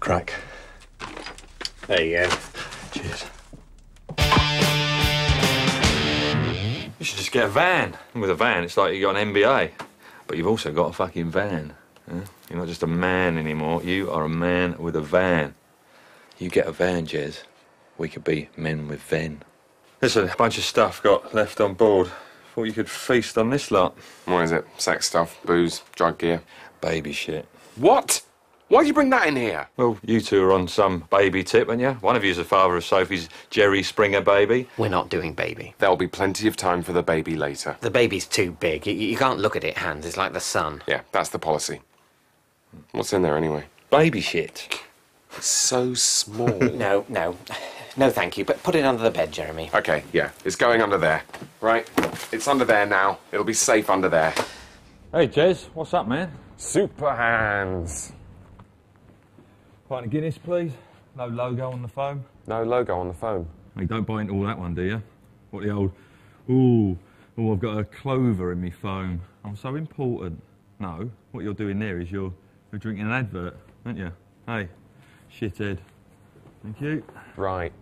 Crack. There you go. Cheers. You should just get a van. And with a van, it's like you got an MBA, but you've also got a fucking van. huh? You're not just a man anymore. You are a man with a van. You get a van, Jez. We could be men with ven. Listen, a bunch of stuff got left on board. Thought you could feast on this lot. What is it? Sex stuff, booze, drug gear. Baby shit. What? Why'd you bring that in here? Well, you two are on some baby tip, aren't you? One of you's the father of Sophie's Jerry Springer baby. We're not doing baby. There'll be plenty of time for the baby later. The baby's too big. You, you can't look at it, Hans. It's like the sun. Yeah, that's the policy. What's in there anyway? Baby shit. It's so small. No, no. No, thank you. But put it under the bed, Jeremy. Okay, yeah, it's going under there. Right, it's under there now. It'll be safe under there. Hey, Jez, what's up, man? Super Hans. Pint of Guinness, please. No logo on the foam. No logo on the phone. Hey, don't buy into all that one, do you? What the old, ooh, oh, I've got a clover in me foam. I'm so important. No, what you're doing there is you're, you're drinking an advert, aren't you? Hey, shithead. Thank you. Right.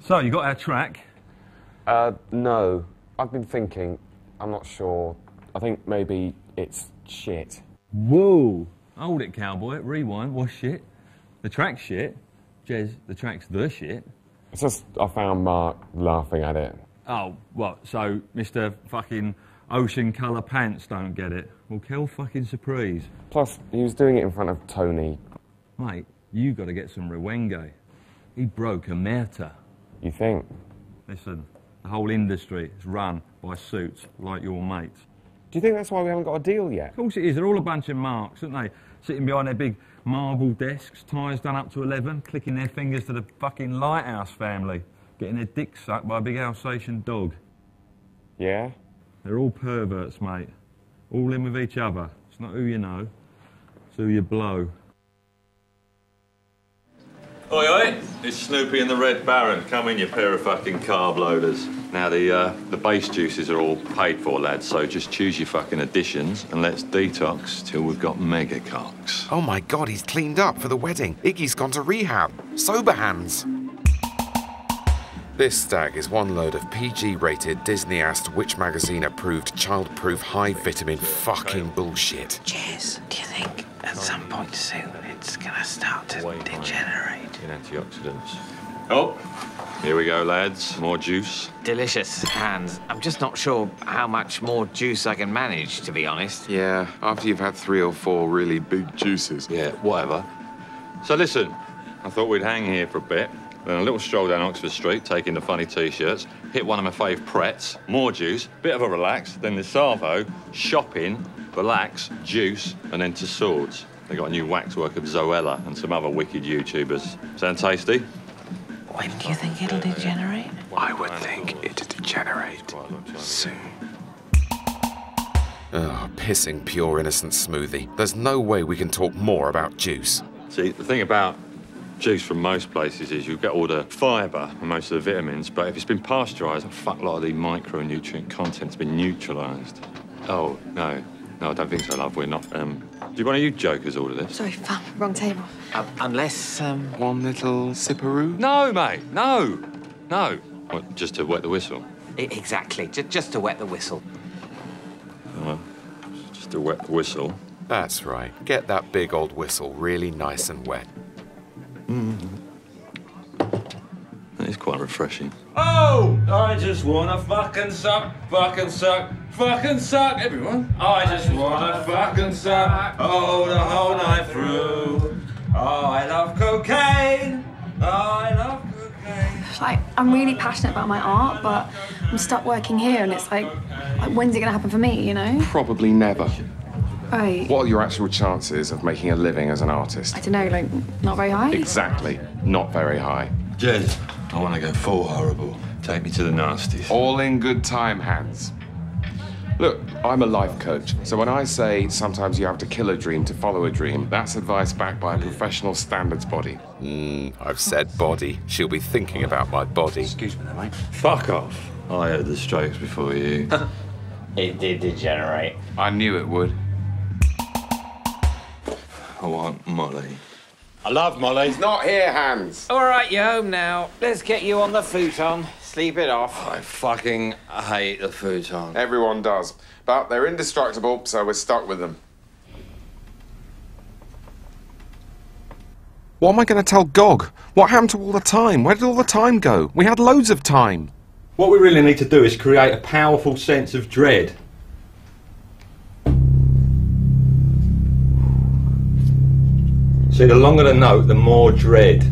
So, you got our track. Uh, no. I've been thinking. I'm not sure. I think maybe it's shit. Whoa! Hold it, cowboy. Rewind. What's shit? The track's shit. Jez, the track's the shit. It's just I found Mark laughing at it. Oh, what? So, Mr. fucking ocean colour pants don't get it? Well, kill fucking surprise. Plus, he was doing it in front of Tony. Mate, you got to get some Rewenge. He broke a merta. You think? Listen, the whole industry is run by suits like your mates. Do you think that's why we haven't got a deal yet? Of course it is. They're all a bunch of marks, aren't they? Sitting behind their big marble desks, ties done up to 11, clicking their fingers to the fucking Lighthouse family, getting their dicks sucked by a big Alsatian dog. Yeah? They're all perverts, mate. All in with each other. It's not who you know, it's who you blow. Oi, oi! It's Snoopy and the Red Baron. Come in, you pair of fucking carb loaders. Now, the, uh, the base juices are all paid for, lads, so just choose your fucking additions and let's detox till we've got mega cocks. Oh my god, he's cleaned up for the wedding. Iggy's gone to rehab. Sober Hans. This stag is one load of PG rated, Disney assed, Which Magazine approved, child proof, high vitamin fucking bullshit. Cheers. Do you think at some point soon it's gonna start to degenerate? In antioxidants. Oh, here we go, lads. More juice. Delicious, Hans. I'm just not sure how much more juice I can manage, to be honest. Yeah, after you've had three or four really big juices. Yeah, whatever. So listen, I thought we'd hang here for a bit. Then a little stroll down Oxford Street, taking the funny t-shirts, hit one of my fave Prets, more juice, bit of a relax, then the Savo, shopping, relax, juice, and then to Tussauds. They got a new waxwork of Zoella and some other wicked YouTubers. Sound tasty? When do you think it'll degenerate? I would think it'd degenerate soon. Oh, pissing pure innocent smoothie. There's no way we can talk more about juice. See, the thing about juice from most places is you get all the fibre and most of the vitamins, but if it's been pasteurised, a fuck lot of the micronutrient content's been neutralised. Oh, no. No, I don't think so, love. We're not. Um, do you want to you jokers order this? Sorry, fam, wrong table. Uh, unless, um, One little sipperoo? No, mate. No. No. What, just to wet the whistle? e- exactly, j- just to wet the whistle. Just to wet the whistle. That's right. Get that big old whistle really nice and wet. That is quite refreshing. Oh, I just wanna fucking suck, fucking suck, fucking suck, everyone. I just wanna fucking suck, oh, the whole night through. Oh, I love cocaine. Oh, I love cocaine. Like, I'm really passionate about my art, but I'm stuck working here, and it's like, like when's it gonna happen for me, you know? Probably never. Right. What are your actual chances of making a living as an artist? I don't know, like, not very high. Exactly. Not very high. Jez, I wanna go full horrible. Take me to the nasties. All in good time, Hans. Look, I'm a life coach, so when I say sometimes you have to kill a dream to follow a dream, that's advice backed by a professional standards body. Hmm, I've said body. She'll be thinking about my body. Excuse me, mate. Fuck off. I heard the strokes before you. It did degenerate. I knew it would. I want Molly. I love Molly. He's not here, Hans. All right, you're home now. Let's get you on the futon. Sleep it off. I fucking hate the futon. Everyone does. But they're indestructible, so we're stuck with them. What am I going to tell Gog? What happened to all the time? Where did all the time go? We had loads of time. What we really need to do is create a powerful sense of dread. See, the longer the note, the more dread.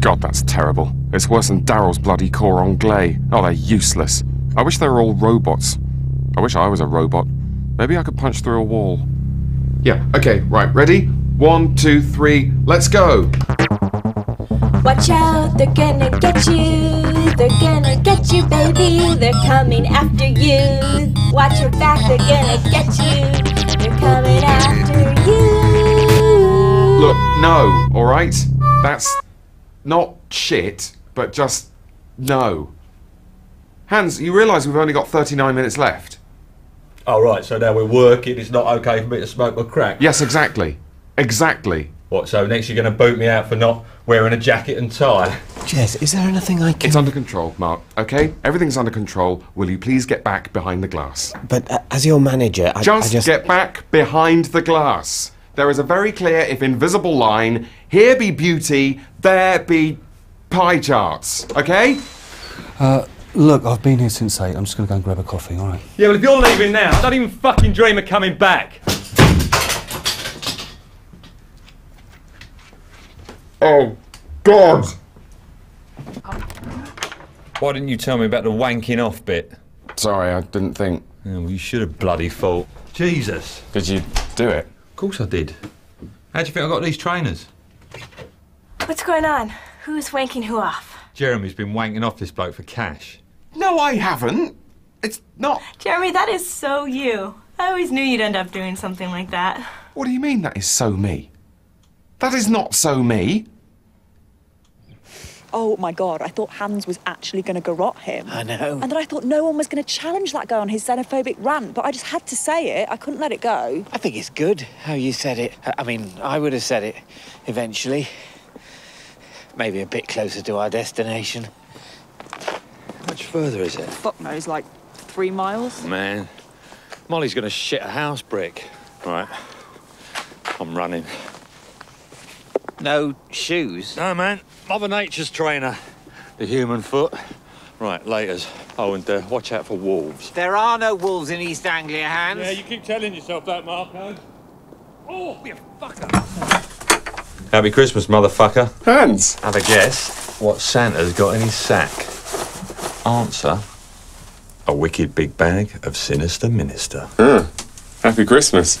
God, that's terrible. It's worse than Daryl's bloody core anglais. Oh, they're useless. I wish they were all robots. I wish I was a robot. Maybe I could punch through a wall. Yeah, okay, right, ready? One, two, three, let's go! Watch out, they're gonna get you. They're gonna get you, baby. They're coming after you. Watch your back, they're gonna get you. They're coming after you. Look, no, alright? That's not shit, but just no. Hans, you realise we've only got 39 minutes left? Oh, right, so now we're working, it's not okay for me to smoke my crack. Yes, exactly. Exactly. What, so next you're going to boot me out for not wearing a jacket and tie? Jez, is there anything I can. It's under control, Mark, okay? Everything's under control. Will you please get back behind the glass? But uh, as your manager, I Just, I just. get back behind the glass. There is a very clear, if invisible line. Here be beauty, there be pie charts, okay? Uh, look, I've been here since 8. I'm just going to go and grab a coffee, alright? Yeah, well, if you're leaving now, I don't even fucking dream of coming back. Oh, God! Why didn't you tell me about the wanking off bit? Sorry, I didn't think. Yeah, well, you should have bloody thought. Jesus. Did you do it? Of course I did. How do you think I got these trainers? What's going on? Who's wanking who off? Jeremy's been wanking off this bloke for cash. No, I haven't. It's not. Jeremy, that is so you. I always knew you'd end up doing something like that. What do you mean that is so me? That is not so me. Oh my god, I thought Hans was actually going to garrot him. I know. And then I thought no one was going to challenge that guy on his xenophobic rant, but I just had to say it. I couldn't let it go. I think it's good how you said it. I- I mean, I would have said it eventually. Maybe a bit closer to our destination. How much further is it? Fuck knows, like three miles? Man, Molly's gonna shit a house brick. Right. I'm running. No shoes. No, man. Mother Nature's trainer. The human foot. Right, laters. Oh, and uh, watch out for wolves. There are no wolves in East Anglia, Hans. Yeah, you keep telling yourself that, Marco. Oh, you fucker. Happy Christmas, motherfucker. Hans! Have a guess what Santa's got in his sack. Answer a wicked big bag of sinister minister. Happy Christmas.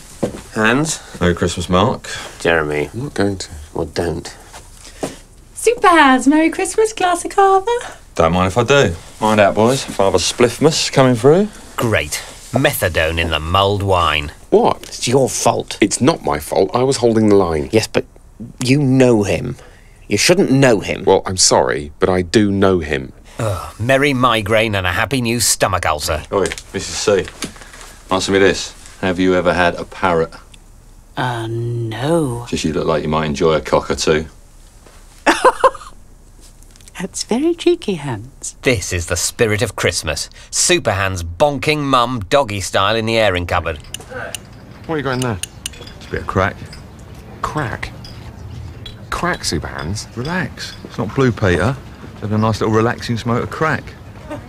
Hans? Merry Christmas, Mark. Jeremy. I'm not going to. Well, don't. Super Hans Merry Christmas, classic Arthur. Don't mind if I do. Mind out, boys. Father Spliffmus coming through. Great. Methadone in the mulled wine. What? It's your fault. It's not my fault. I was holding the line. Yes, but you know him. You shouldn't know him. Well, I'm sorry, but I do know him. Merry migraine and a happy new stomach ulcer. Oi, Mrs. C. Answer me this. Have you ever had a parrot? Uh, no. Just you look like you might enjoy a cock or two. That's very cheeky, Hans. This is the spirit of Christmas. Super Hans bonking mum doggy style in the airing cupboard. What are you got in there? It's a bit of crack. Crack. Crack, Super Hans. Relax. It's not Blue Peter. It's had a nice little relaxing smoke of crack.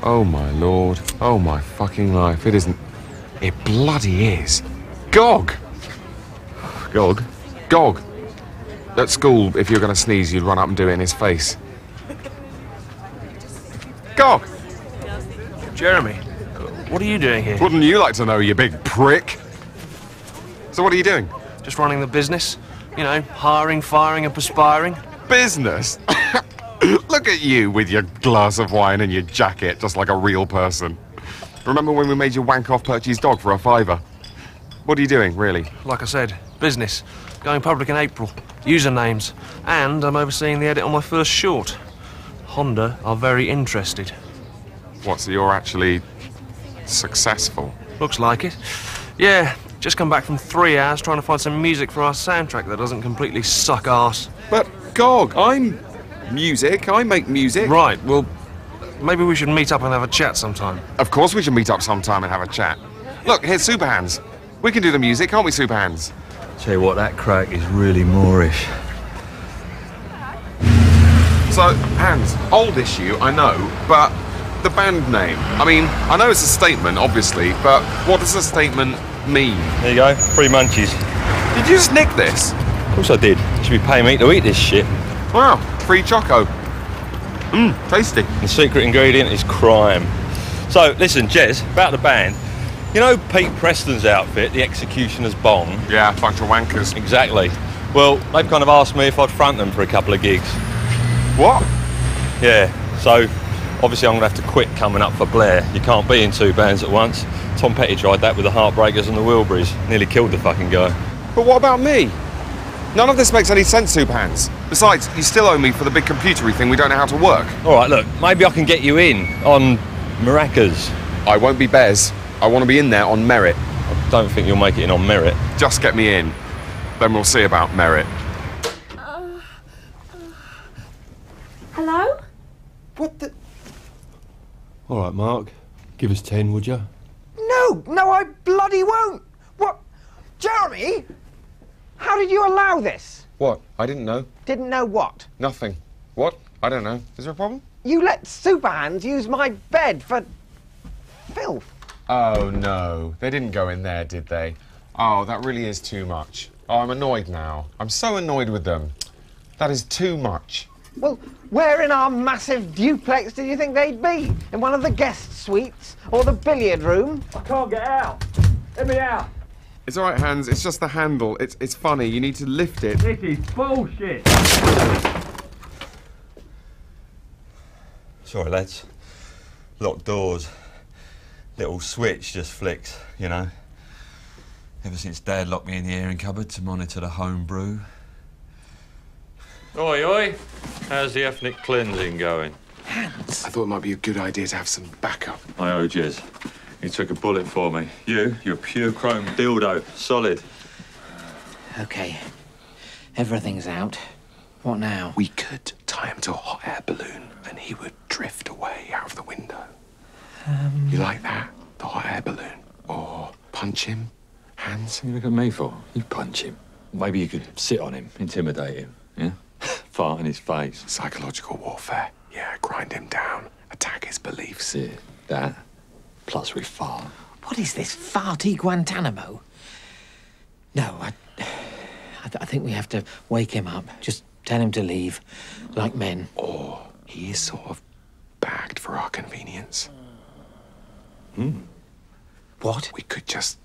Oh my lord. Oh my fucking life. It isn't. It bloody is. Gog! Gog. Gog! At school, if you were going to sneeze, you'd run up and do it in his face. Gog! Jeremy, what are you doing here? Wouldn't you like to know, you big prick? So what are you doing? Just running the business? You know, hiring, firing, and perspiring? Business? Look at you with your glass of wine and your jacket, just like a real person. Remember when we made you wank off Perchy's dog for a fiver? What are you doing, really? Like I said, business. Going public in April. Usernames. And I'm overseeing the edit on my first short. Honda are very interested. What, so you're actually successful? Looks like it. Yeah, Just come back from three hours trying to find some music for our soundtrack that doesn't completely suck ass. But, Gog, I'm music. I make music. Right, well, maybe we should meet up and have a chat sometime. Of course we should meet up sometime and have a chat. Look, here's Super Hans. We can do the music, can't we, Super Hans? Tell you what, that crack is really Moorish. So, Hans, old issue, I know, but the band name. I mean, I know it's a statement, obviously, but what does a statement mean? There you go, free munchies. Did you just nick this? Of course I did. You should be paying me to eat this shit. Wow, free choco. Mmm, tasty. The secret ingredient is crime. So, listen, Jez, about the band. You know Pete Preston's outfit, the Executioner's Bong? Yeah, bunch of wankers. Exactly. Well, they've kind of asked me if I'd front them for a couple of gigs. What? Yeah, so obviously I'm going to have to quit coming up for Blair. You can't be in two bands at once. Tom Petty tried that with the Heartbreakers and the Wilburys. Nearly killed the fucking guy. But what about me? None of this makes any sense, Super Hans. Besides, you still owe me for the big computery thing we don't know how to work. All right, look, maybe I can get you in on Maracas. I won't be Bez. I want to be in there on merit. I don't think you'll make it in on merit. Just get me in. Then we'll see about merit. Hello? What the? All right, Mark. Give us ten, would you? No, no, I bloody won't. What? Jeremy? How did you allow this? What? I didn't know. Didn't know what? Nothing. What? I don't know. Is there a problem? You let Super Hans use my bed for filth. Oh, no. They didn't go in there, did they? Oh, that really is too much. Oh, I'm annoyed now. I'm so annoyed with them. That is too much. Well, where in our massive duplex did you think they'd be? In one of the guest suites or the billiard room? I can't get out. Let me out. It's all right, Hans. It's just the handle. It's it's funny. You need to lift it. This is bullshit. Sorry, lads. Locked doors. Little switch just flicks, you know. Ever since Dad locked me in the airing cupboard to monitor the home brew. Oi, oi. How's the ethnic cleansing going? I thought it might be a good idea to have some backup. I owe Jez. He took a bullet for me. You, you're pure chrome dildo. Solid. Okay. Everything's out. What now? We could tie him to a hot air balloon and he would drift away out of the window. Um, You like that? The hot air balloon? Or punch him? Hans? What you look at me for? You punch him. Maybe you could sit on him, intimidate him, yeah? Fart in his face. Psychological warfare. Yeah, grind him down, attack his beliefs. Yeah, that. Plus we fart. What is this farty Guantanamo? No, I, I, th- I think we have to wake him up. Just tell him to leave, like men. Or he is sort of bagged for our convenience. Hmm. What? We could just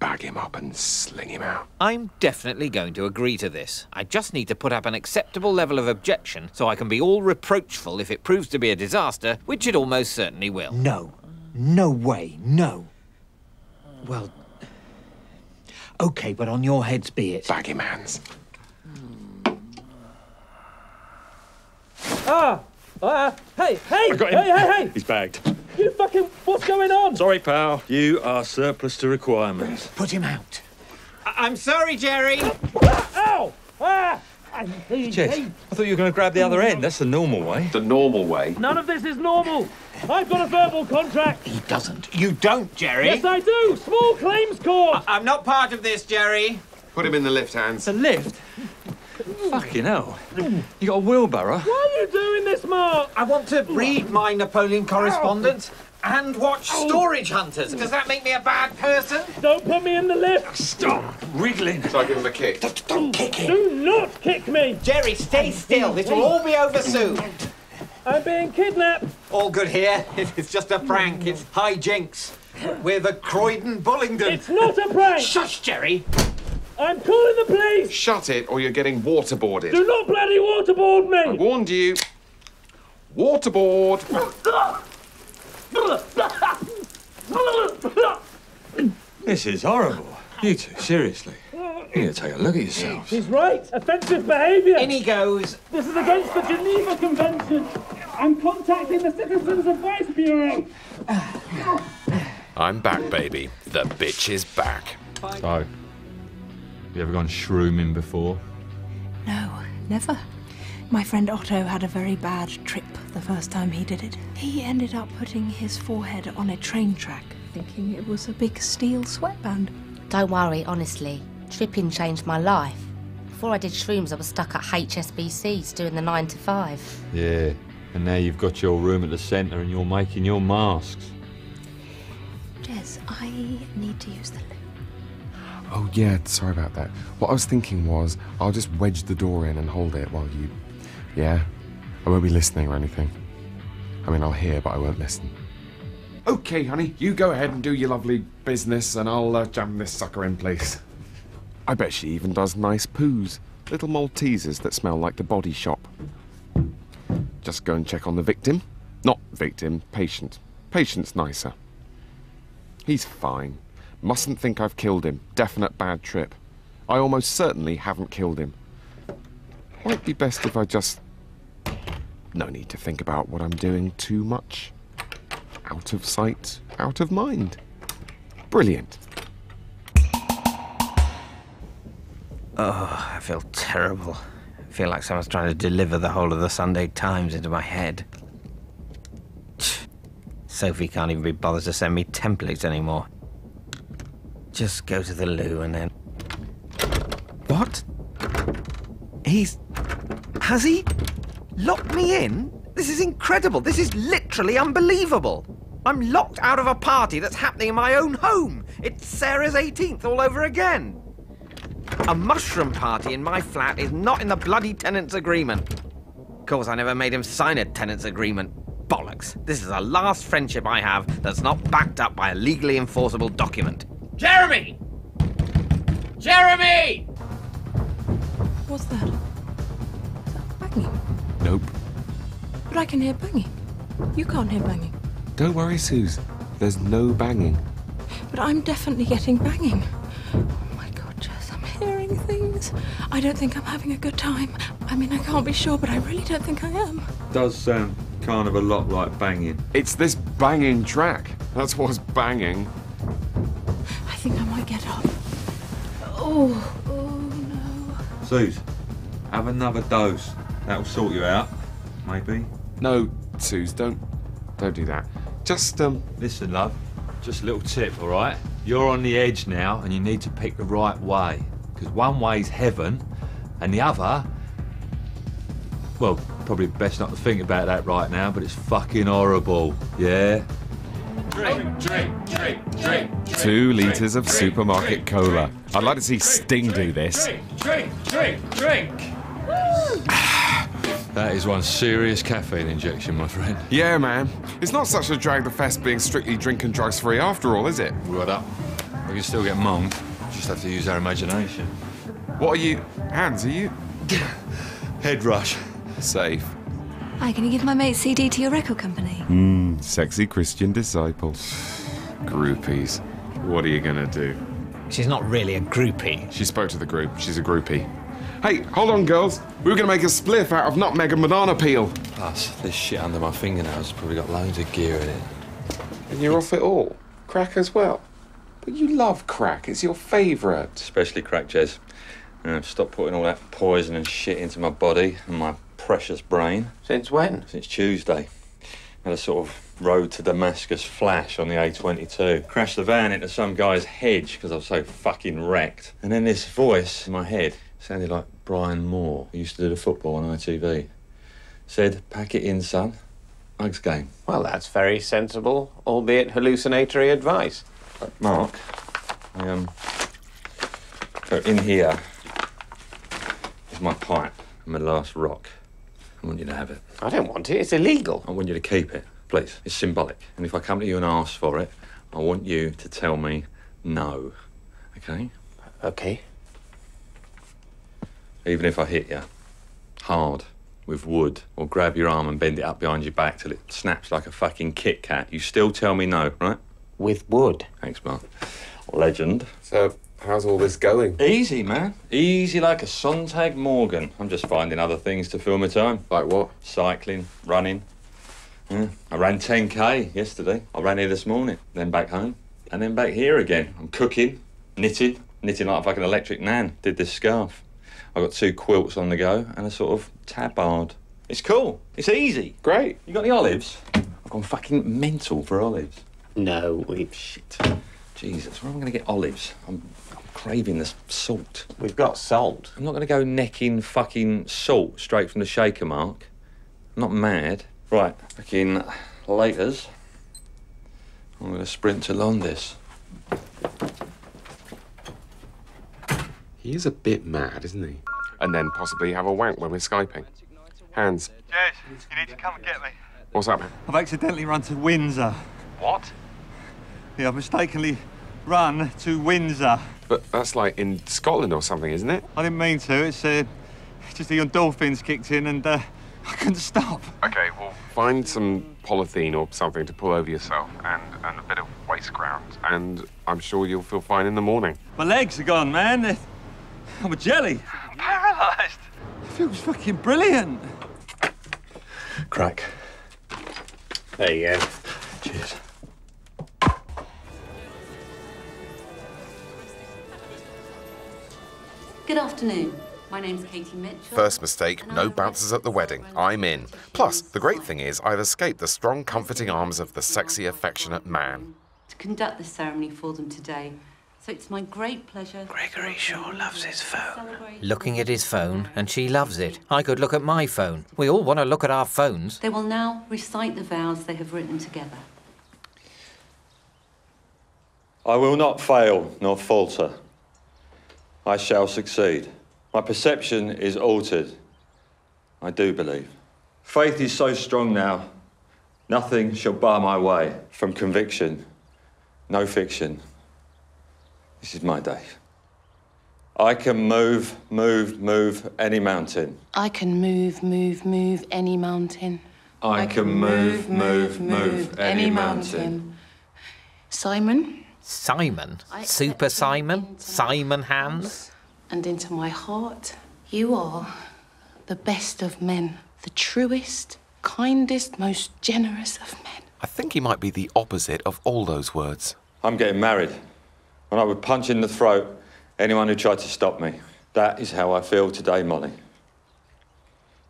bag him up and sling him out. I'm definitely going to agree to this. I just need to put up an acceptable level of objection so I can be all reproachful if it proves to be a disaster, which it almost certainly will. No. No way. No. Well. Okay, but on your heads be it. Bag him, Hans. Ah! Ah! Hey! Hey! I got him. Hey! Hey! Hey! He's bagged. You fucking! What's going on? Sorry, pal. You are surplus to requirements. Put him out. I'm sorry, Jerry. Ow! Ah! Jez, I thought you were going to grab the other end. That's the normal way. The normal way. None of this is normal. I've got a verbal contract. He doesn't. You don't, Jerry. Yes, I do. Small claims court. I'm not part of this, Jerry. Put him in the lift, Hans. The lift? Fucking hell. You got a wheelbarrow? Why are you doing this, Mark? I want to read my Napoleon correspondence and watch oh. Storage Hunters. Does that make me a bad person? Don't put me in the lift. Stop wriggling. So I give him a kick. Don't kick him. Do not kick me. Jerry, stay still. This will all be over soon. I'm being kidnapped. All good here. It's just a prank. It's high jinks. We're the Croydon Bullingdon. It's not a prank. Shush, Jerry. I'm calling the police. Shut it, or you're getting waterboarded. Do not bloody waterboard me! I warned you. Waterboard. This is horrible. You two, seriously. You need to take a look at yourselves. He's right. Offensive behaviour. In he goes. This is against the Geneva Convention. I'm contacting the Citizens Advice Bureau. I'm back, baby. The bitch is back. So, you ever gone shrooming before? No, never. My friend Otto had a very bad trip the first time he did it. He ended up putting his forehead on a train track, thinking it was a big steel sweatband. Don't worry, honestly. Tripping changed my life. Before I did shrooms, I was stuck at HSBC's doing the 9 to 5. Yeah. And now you've got your room at the centre and you're making your masks. Jez, I need to use the loo. Oh, yeah, sorry about that. What I was thinking was, I'll just wedge the door in and hold it while you. Yeah? I won't be listening or anything. I mean, I'll hear, but I won't listen. Okay, honey, you go ahead and do your lovely business, and I'll uh, jam this sucker in place. I bet she even does nice poos. Little Maltesers that smell like the body shop. Just go and check on the victim. Not victim, patient. Patient's nicer. He's fine. Mustn't think I've killed him. Definite bad trip. I almost certainly haven't killed him. Might be best if I just. No need to think about what I'm doing too much. Out of sight, out of mind. Brilliant. Oh, I feel terrible. I feel like someone's trying to deliver the whole of the Sunday Times into my head. Sophie can't even be bothered to send me templates anymore. Just go to the loo and then. What? He's. Has he locked me in? This is incredible. This is literally unbelievable. I'm locked out of a party that's happening in my own home. It's Sarah's 18th all over again. A mushroom party in my flat is not in the bloody tenant's agreement. Of course, I never made him sign a tenant's agreement. Bollocks. This is the last friendship I have that's not backed up by a legally enforceable document. Jeremy! Jeremy! What's that? Is that banging? Nope. But I can hear banging. You can't hear banging. Don't worry, Suze. There's no banging. But I'm definitely getting banging. Oh my god, Jez, I'm hearing things. I don't think I'm having a good time. I mean, I can't be sure, but I really don't think I am. Does sound kind of a lot like banging. It's this banging track. That's what's banging. Get up. Oh, oh no. Suze, have another dose. That'll sort you out. Maybe. No, Suze, don't don't do that. Just um Listen, love. Just a little tip, all right? You're on the edge now, and you need to pick the right way. Because one way's heaven, and the other. Well, probably best not to think about that right now, but it's fucking horrible. Yeah? Drink, drink, drink, drink. two litres of supermarket cola. I'd like to see Sting do this. Drink, drink, drink, drink. That is one serious caffeine injection, my friend. Yeah, man. It's not such a drag the fest being strictly drink and drugs free after all, is it? Right up. We can still get monged. Just have to use our imagination. What are you. Hans, are you. Head rush. Safe. Hi, can you give my mate CD to your record company? Hmm, sexy Christian disciple. Groupies. What are you gonna do? She's not really a groupie. She spoke to the group. She's a groupie. Hey, hold on, girls. We were gonna make a spliff out of nutmeg and banana peel. Plus, this shit under my fingernails has probably got loads of gear in it. And you're off it all. Crack as well. But you love crack. It's your favourite. Especially crack, Jez. Uh, stop putting all that poison and shit into my body and my precious brain. Since when? Since Tuesday. Had a sort of road to Damascus flash on the A22. Crashed the van into some guy's hedge because I was so fucking wrecked. And then this voice in my head sounded like Brian Moore, who used to do the football on ITV. Said, pack it in, son. Hugs game. Well, that's very sensible, albeit hallucinatory advice. Mark, I, um, so in here is my pipe and my last rock. I want you to have it. I don't want it. It's illegal. I want you to keep it, please. It's symbolic. And if I come to you and ask for it, I want you to tell me no. Okay? Okay. Even if I hit you hard with wood or grab your arm and bend it up behind your back till it snaps like a fucking Kit Kat, you still tell me no, right? With wood. Thanks, Mark. Legend. So, how's all this going? Easy, man. Easy like a Sontag Morgan. I'm just finding other things to fill my time. Like what? Cycling, running. Yeah. I ran 10k yesterday. I ran here this morning, then back home, and then back here again. I'm cooking, knitting, knitting like a fucking electric nan. Did this scarf. I got two quilts on the go and a sort of tabard. It's cool. It's easy. Great. You got any olives? I've gone fucking mental for olives. No, we've. Shit. Jesus, where am I going to get olives? I'm, I'm craving this salt. We've got salt. I'm not going to go necking fucking salt straight from the shaker mark. I'm not mad. Right, fucking laters. I'm going to sprint along this. He is a bit mad, isn't he? And then possibly have a wank when we're Skyping. Hans. Jez, you need to come and get me. What's up. I've accidentally run to Windsor. What? Yeah, I've mistakenly run to Windsor. But that's like in Scotland or something, isn't it? I didn't mean to. It's uh, just the dolphins kicked in and uh, I couldn't stop. Okay, well, find some polythene or something to pull over yourself and, and a bit of waste ground, and I'm sure you'll feel fine in the morning. My legs are gone, man. I'm a jelly. I'm paralysed. It feels fucking brilliant. Crack. There you go. Cheers. Good afternoon. My name's Katie Mitchell. First mistake, no bouncers at the wedding. I'm in. Plus, the great thing is, I've escaped the strong, comforting arms of the sexy, affectionate man. To conduct the ceremony for them today. So it's my great pleasure. Gregory sure loves his phone. Looking at his phone, and she loves it. I could look at my phone. We all want to look at our phones. They will now recite the vows they have written together. I will not fail nor falter. I shall succeed. My perception is altered. I do believe. Faith is so strong now, nothing shall bar my way from conviction. No fiction. This is my day. I can move, move, move any mountain. I can move, move, move any mountain. I can move, move, move any mountain. Simon, Simon? Super Simon? Simon Hans? and into my heart, you are the best of men, the truest, kindest, most generous of men. I think he might be the opposite of all those words. I'm getting married. And I would punch in the throat anyone who tried to stop me. That is how I feel today, Molly.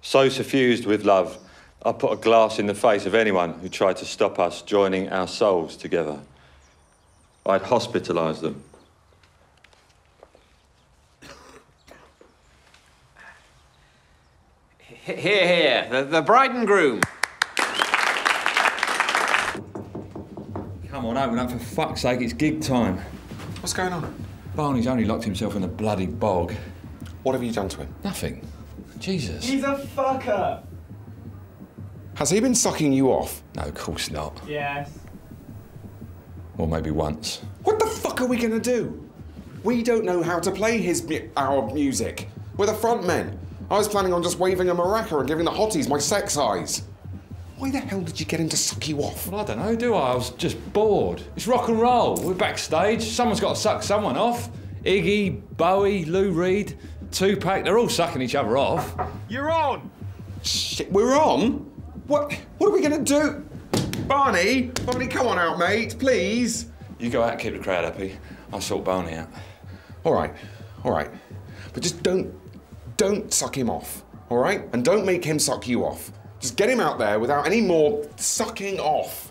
So suffused with love, I put a glass in the face of anyone who tried to stop us joining our souls together. I'd hospitalise them. Here, here, the, the bride and groom. Come on, open up for fuck's sake, it's gig time. What's going on? Barney's only locked himself in the bloody bog. What have you done to him? Nothing. Jesus. He's a fucker. Has he been sucking you off? No, of course not. Yes. Or maybe once. What the fuck are we gonna do? We don't know how to play his mu- our music. We're the front men. I was planning on just waving a maraca and giving the hotties my sex eyes. Why the hell did you get him to suck you off? Well, I don't know, do I? I was just bored. It's rock and roll. We're backstage. Someone's got to suck someone off. Iggy, Bowie, Lou Reed, Tupac, they're all sucking each other off. You're on! Shit, we're on? What what are we gonna do? Barney! Barney, come on out, mate, please. You go out, and keep the crowd happy. I'll sort Barney out. Alright, alright. But just don't don't suck him off. Alright? And don't make him suck you off. Just get him out there without any more sucking off.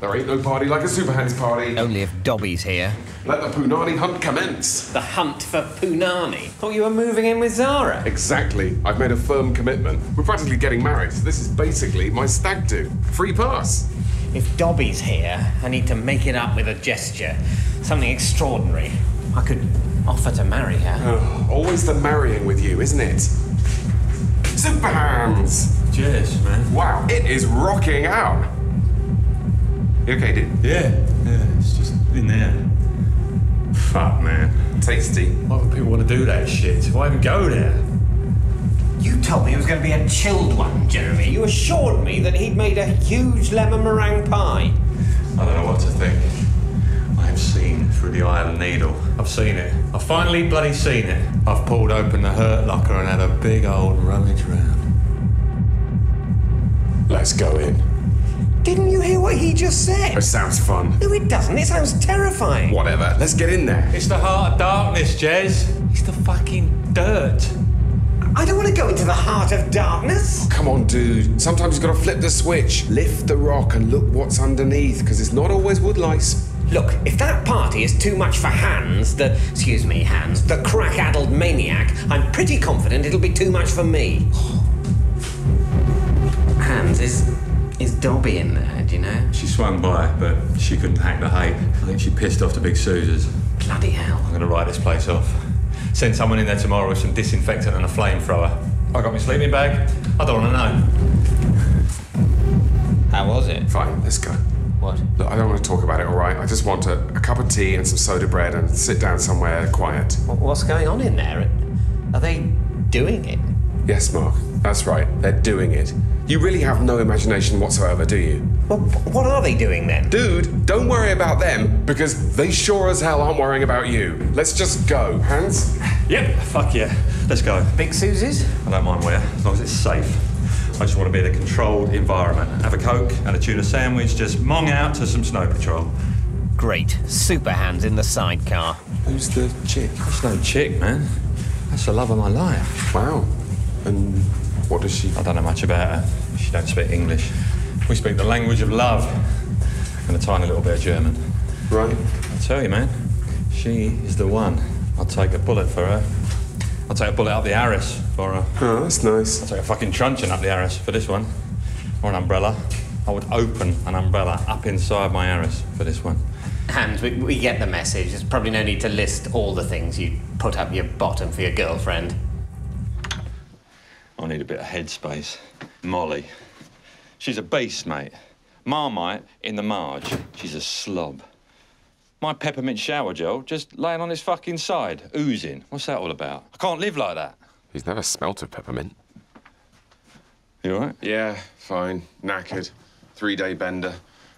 There ain't no party like a Super Hans party. Only if Dobby's here. Let the Punani hunt commence. The hunt for Punani? Thought you were moving in with Zara. Exactly. I've made a firm commitment. We're practically getting married, so this is basically my stag do. Free pass. If Dobby's here, I need to make it up with a gesture. Something extraordinary. I could offer to marry her. Oh, always the marrying with you, isn't it? Super Hans! Cheers, man. Wow, it is rocking out. You okay, dude? Yeah, yeah, it's just in there. Fuck, man. Tasty. Why would people want to do that shit? Why even go there? You told me it was going to be a chilled one, Jeremy. You assured me that he'd made a huge lemon meringue pie. I don't know what to think. I have seen through the eye of the needle. I've seen it. I've finally bloody seen it. I've pulled open the hurt locker and had a big old rummage round. Let's go in. Didn't you hear what he just said? It sounds fun. No, it doesn't. It sounds terrifying. Whatever. Let's get in there. It's the heart of darkness, Jez. It's the fucking dirt. I don't want to go into the heart of darkness. Oh, come on, dude. Sometimes you've got to flip the switch, lift the rock, and look what's underneath, because it's not always wood lice. Look, if that party is too much for Hans, the excuse me, Hans, the crack-addled maniac, I'm pretty confident it'll be too much for me. Hans, is is Dobby in there? Do you know? She swung by, but she couldn't hack the hate. I think she pissed off the big Susas. Bloody hell. I'm gonna write this place off. Send someone in there tomorrow with some disinfectant and a flamethrower. I got my sleeping bag. I don't want to know. How was it? Fine, let's go. What? Look, I don't want to talk about it, all right? I just want a, a cup of tea and some soda bread and sit down somewhere quiet. What's going on in there? Are they doing it? Yes, Mark, that's right. They're doing it. You really have no imagination whatsoever, do you? Well, what are they doing then? Dude, don't worry about them because they sure as hell aren't worrying about you. Let's just go. Hans? Yep, fuck yeah. Let's go. Big Susie's? I don't mind where, as long as it's safe. I just want to be in a controlled environment. Have a Coke and a tuna sandwich, just mong out to some snow patrol. Great. Super Hans in the sidecar. Who's the chick? That's no chick, man. That's the love of my life. Wow. And what does she... I don't know much about her. She don't speak English. We speak the language of love and a tiny little bit of German. Right. I tell you, man, she is the one. I'll take a bullet for her. I'll take a bullet up the Harris for her. Oh, that's nice. I'll take a fucking truncheon up the Harris for this one. Or an umbrella. I would open an umbrella up inside my Harris for this one. Hans, we, we get the message. There's probably no need to list all the things you put up your bottom for your girlfriend. I need a bit of headspace. Molly. She's a beast, mate. Marmite in the marge. She's a slob. My peppermint shower gel just laying on his fucking side, oozing. What's that all about? I can't live like that. He's never smelt of peppermint. You all right? Yeah, fine. Knackered. Three-day bender.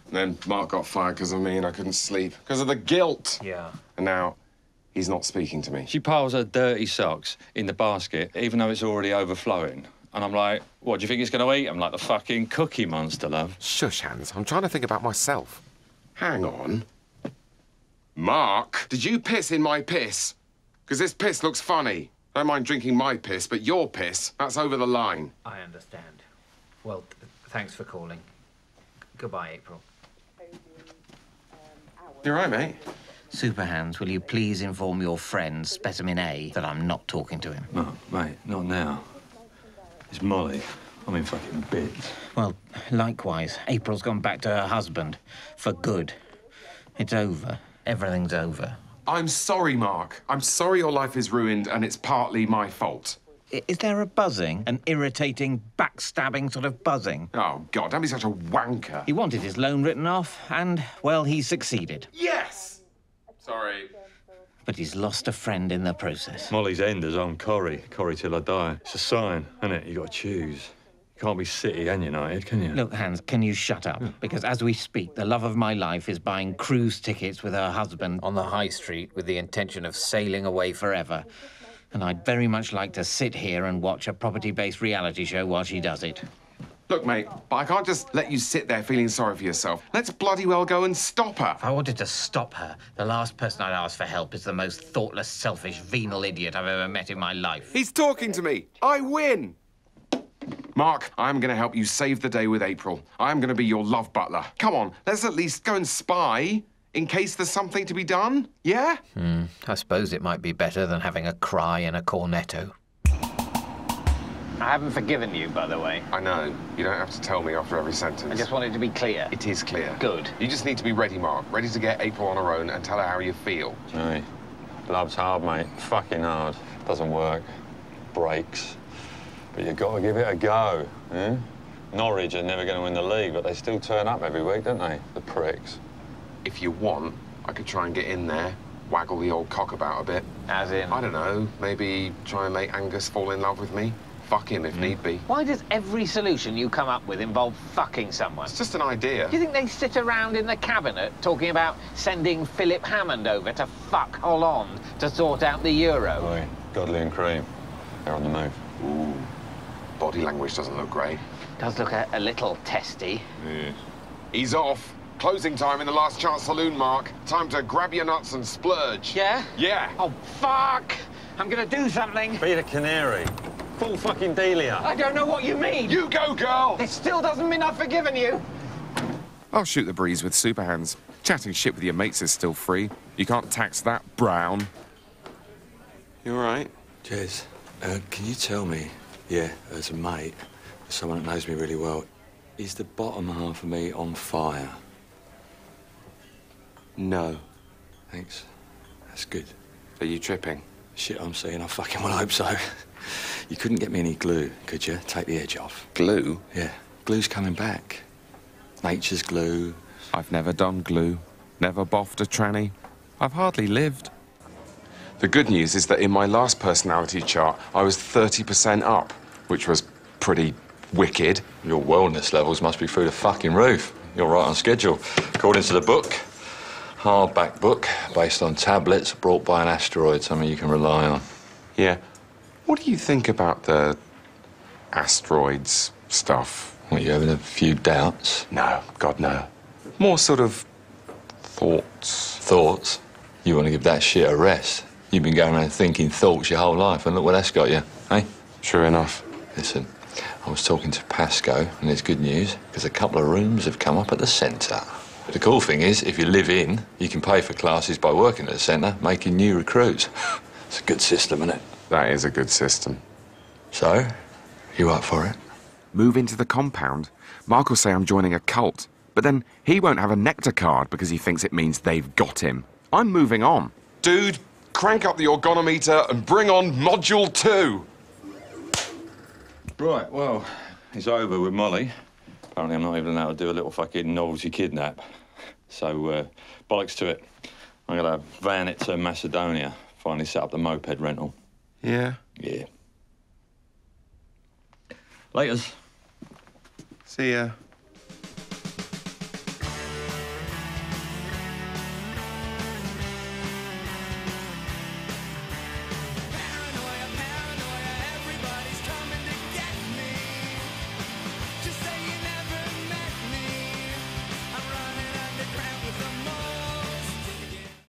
And then Mark got fired because of me and I couldn't sleep. Because of the guilt. Yeah. And now he's not speaking to me. She piles her dirty socks in the basket, even though it's already overflowing. And I'm like, what, do you think it's going to eat? I'm like the fucking cookie monster, love. Shush, Hans. I'm trying to think about myself. Hang on. Mark, did you piss in my piss? Because this piss looks funny. I don't mind drinking my piss, but your piss, that's over the line. I understand. Well, th- thanks for calling. Goodbye, April. You um, all right, mate? Super Hans, will you please inform your friend, Specimen A, that I'm not talking to him? No, mate, not now. It's Molly. I'm in fucking bits. Well, likewise, April's gone back to her husband. For good. It's over. Everything's over. I'm sorry, Mark. I'm sorry your life is ruined and it's partly my fault. I- Is there a buzzing? An irritating, backstabbing sort of buzzing? Oh, God, don't be such a wanker. He wanted his loan written off, and, well, he succeeded. Yes! Sorry. But he's lost a friend in the process. Molly's end is on Corrie. Corrie till I die. It's a sign, isn't it? You got to choose. You can't be City and United, can you? Look, Hans, can you shut up? Because as we speak, the love of my life is buying cruise tickets with her husband on the high street with the intention of sailing away forever. And I'd very much like to sit here and watch a property based reality show while she does it. Look, mate, but I can't just let you sit there feeling sorry for yourself. Let's bloody well go and stop her. If I wanted to stop her, the last person I'd ask for help is the most thoughtless, selfish, venal idiot I've ever met in my life. He's talking to me. I win. Mark, I'm going to help you save the day with April. I'm going to be your love butler. Come on, let's at least go and spy in case there's something to be done. Yeah? Hmm, I suppose it might be better than having a cry and a cornetto. I haven't forgiven you, by the way. I know. You don't have to tell me after every sentence. I just wanted to be clear. It is clear. Good. You just need to be ready, Mark. Ready to get April on her own and tell her how you feel. Aye. Love's hard, mate. Fucking hard. Doesn't work. Breaks. But you've got to give it a go. Eh? Norwich are never going to win the league, but they still turn up every week, don't they? The pricks. If you want, I could try and get in there, waggle the old cock about a bit. As in? I don't know. Maybe try and make Angus fall in love with me. Fuck him if mm-hmm. need be. Why does every solution you come up with involve fucking someone? It's just an idea. Do you think they sit around in the cabinet talking about sending Philip Hammond over to fuck Hollande to sort out the euro? Oi, Godley and Creme. They're on the move. Ooh. Body language doesn't look great. Does look a, a little testy. Yeah. He's off. Closing time in the last chance saloon, Mark. Time to grab your nuts and splurge. Yeah? Yeah. Oh, fuck! I'm gonna do something. Be the canary. Full fucking Delia. I don't know what you mean. You go, girl! It still doesn't mean I've forgiven you. I'll shoot the breeze with Super Hans. Chatting shit with your mates is still free. You can't tax that, Brown. You all right? Jez, uh, can you tell me, yeah, as a mate, as someone that knows me really well, is the bottom half of me on fire? No. Thanks. That's good. Are you tripping? Shit, I'm saying I fucking well hope so. You couldn't get me any glue, could you? Take the edge off. Glue? Yeah, glue's coming back. Nature's glue. I've never done glue. Never boffed a tranny. I've hardly lived. The good news is that in my last personality chart, I was 30% up, which was pretty wicked. Your wellness levels must be through the fucking roof. You're right on schedule. According to the book, hardback book based on tablets brought by an asteroid, something you can rely on. Yeah. What do you think about the asteroids stuff? What, you having a few doubts? No, God, no. More sort of thoughts. Thoughts? You want to give that shit a rest? You've been going around thinking thoughts your whole life, and look what that's got you, eh? Sure enough. Listen, I was talking to Pasco, and it's good news, because a couple of rooms have come up at the centre. The cool thing is, if you live in, you can pay for classes by working at the centre, making new recruits. It's a good system, isn't it? That is a good system. So, you up for it? Move into the compound. Mark will say I'm joining a cult, but then he won't have a nectar card because he thinks it means they've got him. I'm moving on. Dude, crank up the orgonometer and bring on module two. Right, well, it's over with Molly. Apparently, I'm not even allowed to do a little fucking novelty kidnap. So, uh, bollocks to it. I'm gonna van it to Macedonia. Finally set up the moped rental. Yeah? Yeah. Laters. See ya.